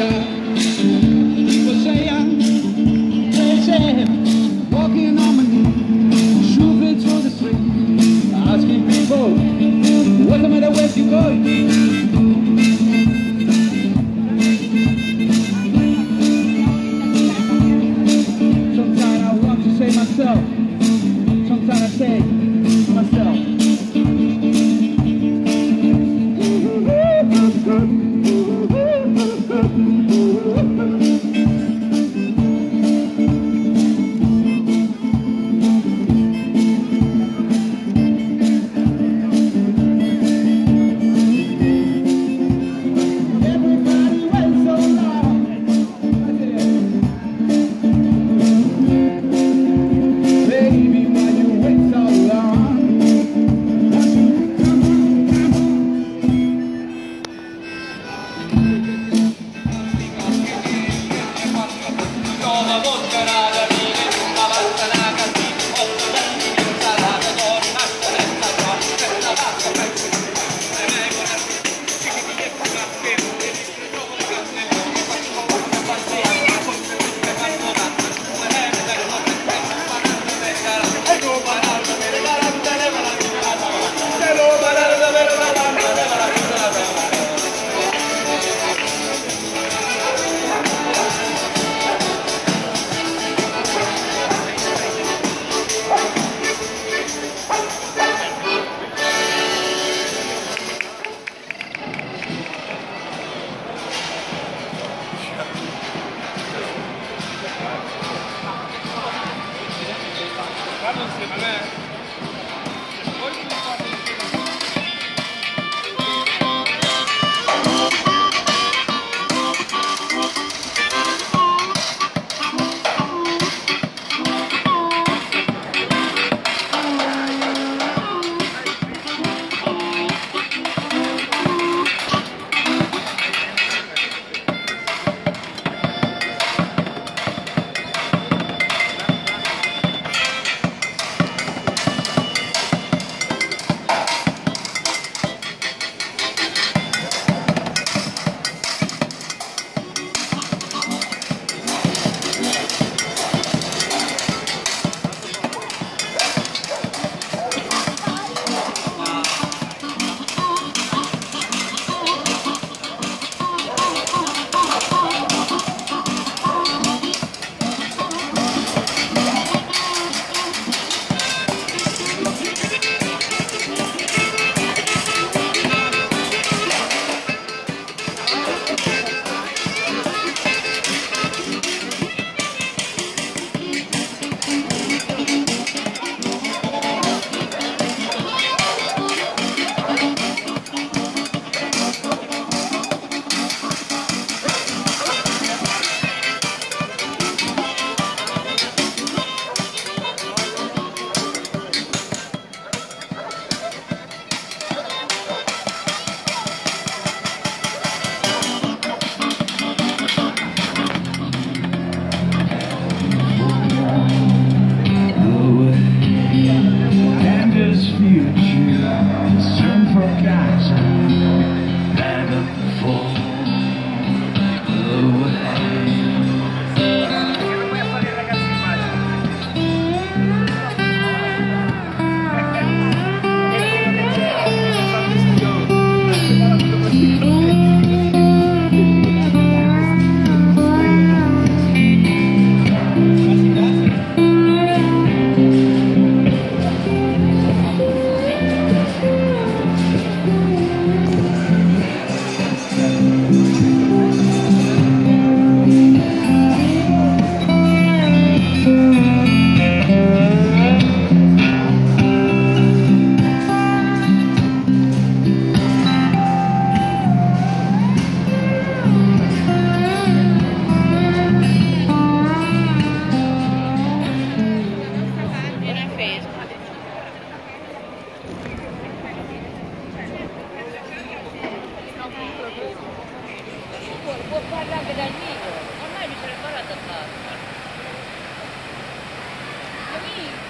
está Thank you.